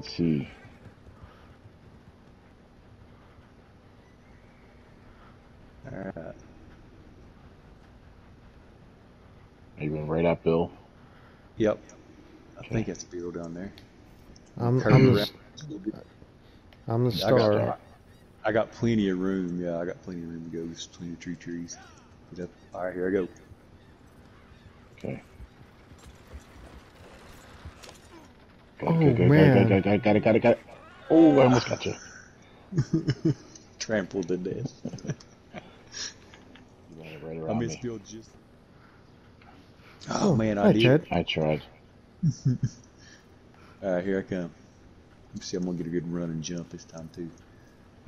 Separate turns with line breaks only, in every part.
can see.
Alright.
Are you going right up, Bill?
Yep. I
Okay.
think it's Bill down there.
I'm, I'm, the,
around
s-
a little bit.
I'm the
Yeah, I got-
star.
I got plenty of room. Yeah, I got plenty of room to go. There's plenty of tree trees. Get up. All right, here I go.
Okay. Got
Oh,
it, got it, got it,
man.
got it, got it, got it, got it, got it. Oh, I almost got you.
Trampled to death.
You went right
I missed
me.
Bill just. Oh, man, I
Hi,
did.
Ted.
I tried.
All right, here I come. Let's see, I'm gonna get a good run and jump this time too.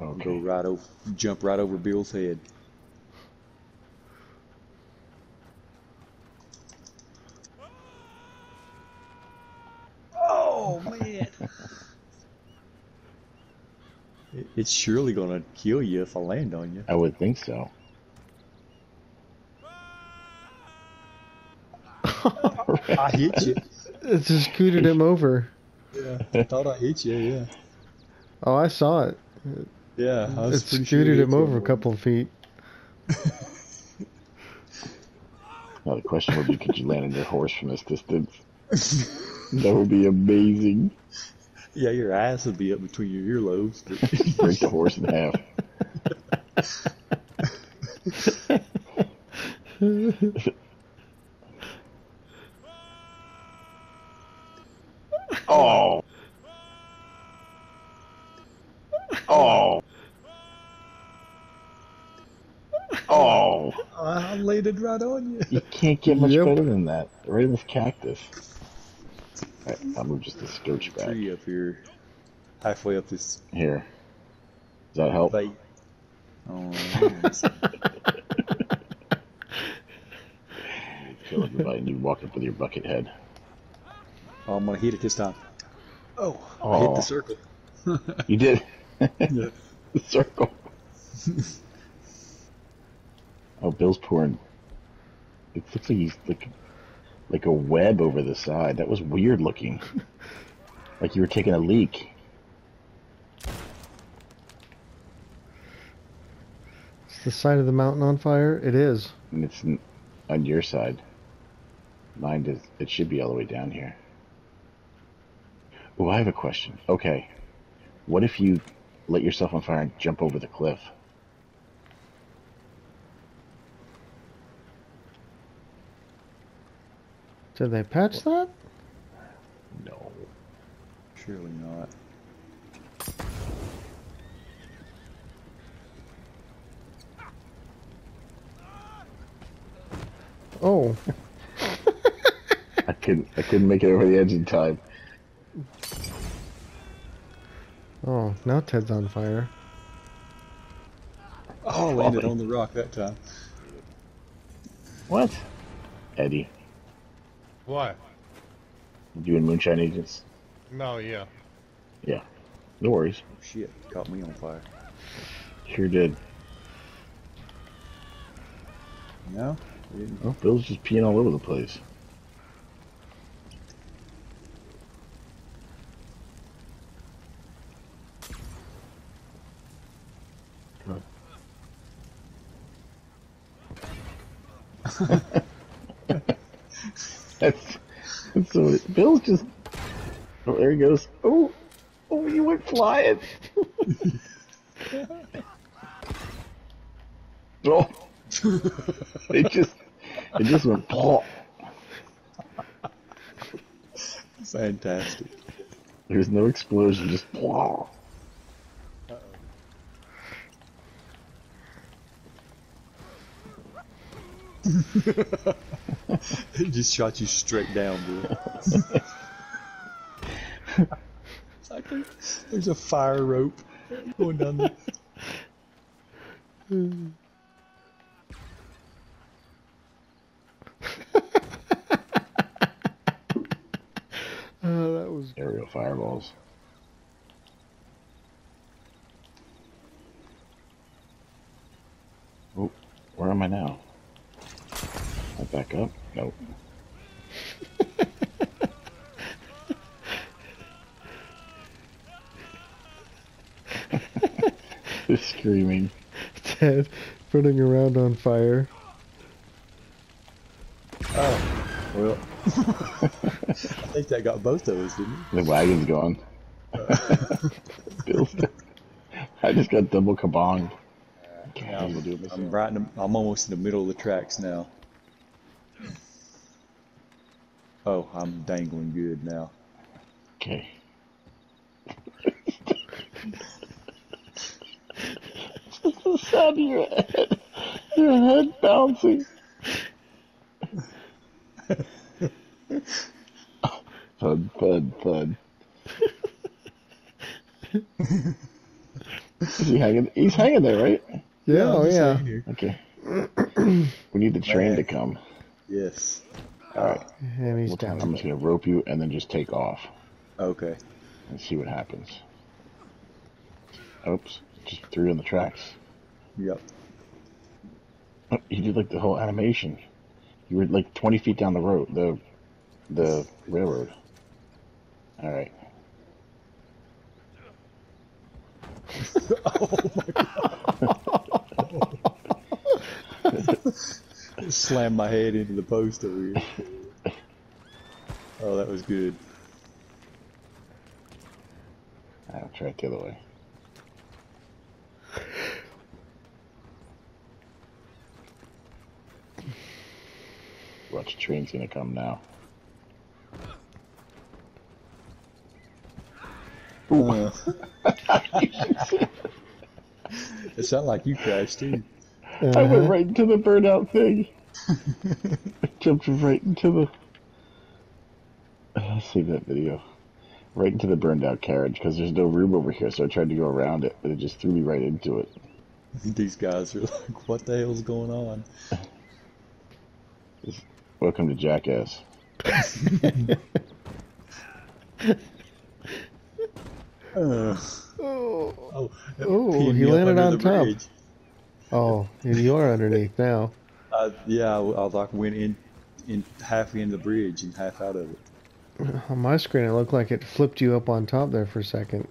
I'll go right over, jump right over Bill's head. It's surely gonna kill you if I land on you.
I would think so.
I hit you.
It just scooted him over.
Yeah, I thought I hit you. Yeah,
Oh, I saw it.
yeah. I
It
was pretty sure
scooted
you
him over a couple of feet.
Now the question would be, could you land on your horse from this distance? That would be amazing.
Yeah, your ass would be up between your earlobes. but-
Break the horse in half. Oh. Oh. Oh.
I laid it right on you.
You can't get much
Yep.
better than that. Right in this cactus. Alright, I'll move just a scooch back.
Tree up here, halfway up this
Here. Does that help?
bait. Oh, yes.
Kill everybody and you walk up with your bucket head.
oh, I'm gonna hit it this time. Oh, I hit
Oh.
the circle.
You did.
Yeah.
the circle. oh, Bill's pouring. It looks like he's like like a web over the side. That was weird looking. like you were taking a leak.
Is the side of the mountain on fire? It is.
And it's on your side. Mine does. It should be all the way down here. Oh, I have a question. Okay, what if you let yourself on fire and jump over the cliff?
Did they patch that?
No.
Surely not.
Oh,
I couldn't. I couldn't make it over the edge in time.
oh, now Ted's on fire.
Oh, landed on the rock that time.
What? Eddie,
What?
you and Moonshine Agents?
No, yeah.
Yeah. No worries.
Oh, shit, caught me on fire.
Sure did.
No, didn't.
Oh, Bill's just peeing all over the place. That's, that's so. Bill's just. Oh, there he goes. Oh, oh, you went flying. oh, it just, it just went plop.
Fantastic.
There's no explosion, just plop.
It just shot you straight down, Bill. It's like there- there's a fire rope going down there.
Oh, that was.
Aerial fireballs. Oh, where am I now? I back up? Nope. the screaming.
Ted running around on fire.
Oh, well. I think that got both of us, didn't it?
The wagon's gone. Bill's I just got double kabonged. I'm,
I'm right in the, I'm almost in the middle of the tracks now. Oh, I'm dangling good now.
Okay. it's the sound of your head. Your head bouncing. thud, thud, thud. Is he hanging? He's hanging there, right?
Yeah, oh yeah.
Okay. we need the train to come.
Yes.
All right.
And he's
We'll-
down.
I'm just gonna rope you and then just take off
Okay.
and see what happens. Oops, just threw you on the tracks.
Yep.
You did like the whole animation. You were like 20 feet down the road, the the railroad. All right.
oh my head into the post over here. Oh, that was good.
I'll try it the other way. Watch, the train's gonna come now.
Uh, it sounded like you crashed too.
I
Uh-huh.
went right into the burnout thing. I jumped right into the. I'll save that video. Right into the burned out carriage because there's no room over here, so I tried to go around it, but it just threw me right into it.
These guys are like, what the hell's going on?
Welcome to Jackass.
Uh,
Oh,
oh, it
Ooh,
pinned
he landed on top.
bridge.
Oh, and you are underneath now.
Uh, yeah, I, I like went in, in half in the bridge and half out of it.
On my screen, it looked like it flipped you up on top there for a second.